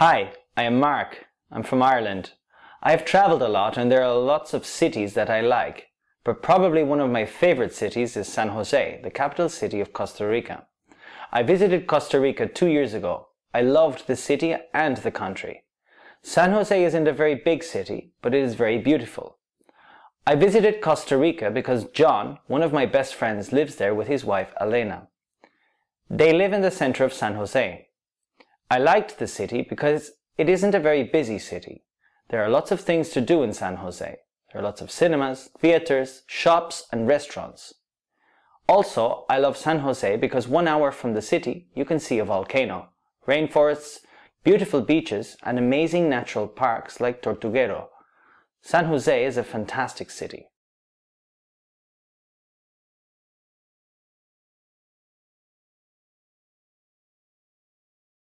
Hi, I am Mark. I'm from Ireland. I have traveled a lot and there are lots of cities that I like, but probably one of my favorite cities is San Jose, the capital city of Costa Rica. I visited Costa Rica two years ago. I loved the city and the country. San Jose isn't a very big city, but it is very beautiful. I visited Costa Rica because John, one of my best friends, lives there with his wife Elena. They live in the center of San Jose. I liked the city because it isn't a very busy city. There are lots of things to do in San Jose. There are lots of cinemas, theaters, shops, and restaurants. Also, I love San Jose because one hour from the city, you can see a volcano, rainforests, beautiful beaches, and amazing natural parks like Tortuguero. San Jose is a fantastic city.